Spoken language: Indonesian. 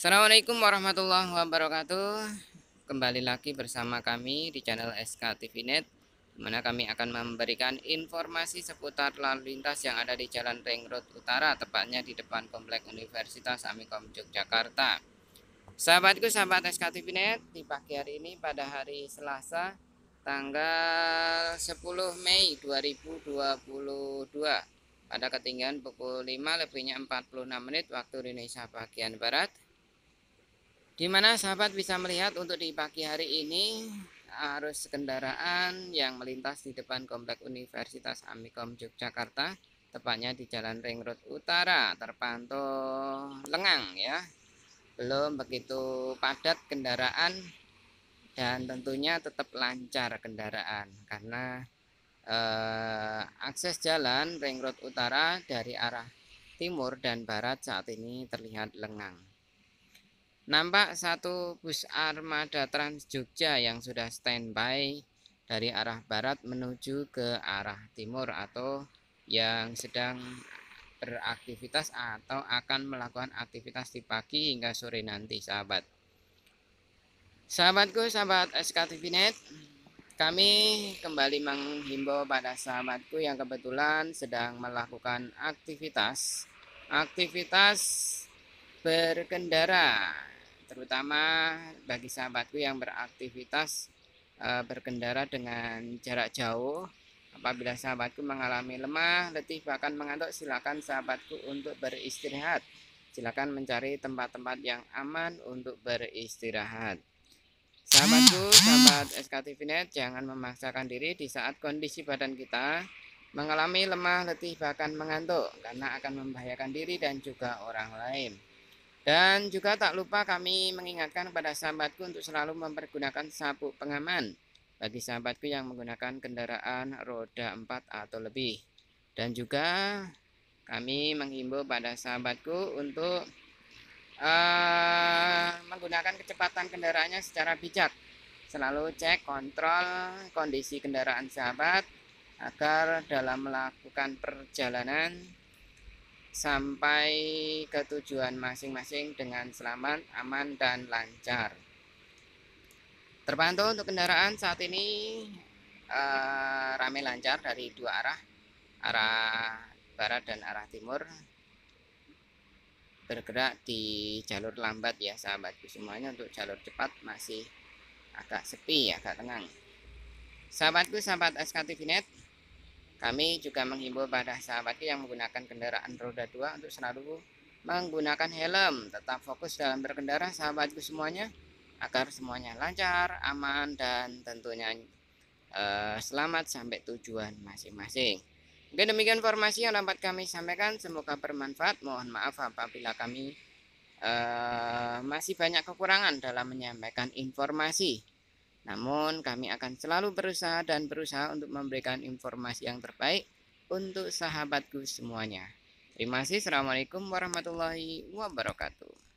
Assalamualaikum warahmatullahi wabarakatuh. Kembali lagi bersama kami di channel SK TV Net Di mana kami akan memberikan informasi seputar lalu lintas yang ada di Jalan Ring Road Utara Tepatnya di depan Komplek Universitas Amikom Yogyakarta. Sahabatku, sahabat SK TV Net Di pagi hari ini pada hari Selasa Tanggal 10 Mei 2022 pada ketinggian pukul 5 lebihnya 46 menit waktu Indonesia bagian Barat di mana sahabat bisa melihat untuk di pagi hari ini arus kendaraan yang melintas di depan Komplek Universitas Amikom Yogyakarta tepatnya di Jalan Ring Road Utara terpantau lengang ya. Belum begitu padat kendaraan dan tentunya tetap lancar kendaraan karena eh, akses jalan Ring Road Utara dari arah timur dan barat saat ini terlihat lengang Nampak satu bus armada Trans Jogja yang sudah standby dari arah barat menuju ke arah timur atau yang sedang beraktivitas atau akan melakukan aktivitas di pagi hingga sore nanti sahabat. Sahabatku, sahabat SKTV Net, kami kembali menghimbau pada sahabatku yang kebetulan sedang melakukan aktivitas aktivitas berkendara terutama bagi sahabatku yang beraktivitas e, berkendara dengan jarak jauh. Apabila sahabatku mengalami lemah letih bahkan mengantuk silakan sahabatku untuk beristirahat. Silakan mencari tempat-tempat yang aman untuk beristirahat. Sahabatku sahabat SKTV Net jangan memaksakan diri di saat kondisi badan kita mengalami lemah letih bahkan mengantuk karena akan membahayakan diri dan juga orang lain dan juga tak lupa kami mengingatkan kepada sahabatku untuk selalu mempergunakan sabuk pengaman bagi sahabatku yang menggunakan kendaraan roda 4 atau lebih. Dan juga kami menghimbau pada sahabatku untuk uh, menggunakan kecepatan kendaraannya secara bijak. Selalu cek kontrol kondisi kendaraan sahabat agar dalam melakukan perjalanan sampai ke tujuan masing-masing dengan selamat, aman, dan lancar. Terpantau untuk kendaraan saat ini uh, ramai lancar dari dua arah, arah barat dan arah timur. Bergerak di jalur lambat ya sahabatku semuanya untuk jalur cepat masih agak sepi agak tenang. Sahabatku sahabat SKTV Net kami juga menghimbau pada sahabat yang menggunakan kendaraan roda 2 untuk selalu menggunakan helm. Tetap fokus dalam berkendara sahabatku semuanya agar semuanya lancar, aman dan tentunya uh, selamat sampai tujuan masing-masing. Oke demikian informasi yang dapat kami sampaikan. Semoga bermanfaat. Mohon maaf apabila kami uh, masih banyak kekurangan dalam menyampaikan informasi. Namun kami akan selalu berusaha dan berusaha untuk memberikan informasi yang terbaik untuk sahabatku semuanya. Terima kasih. Assalamualaikum warahmatullahi wabarakatuh.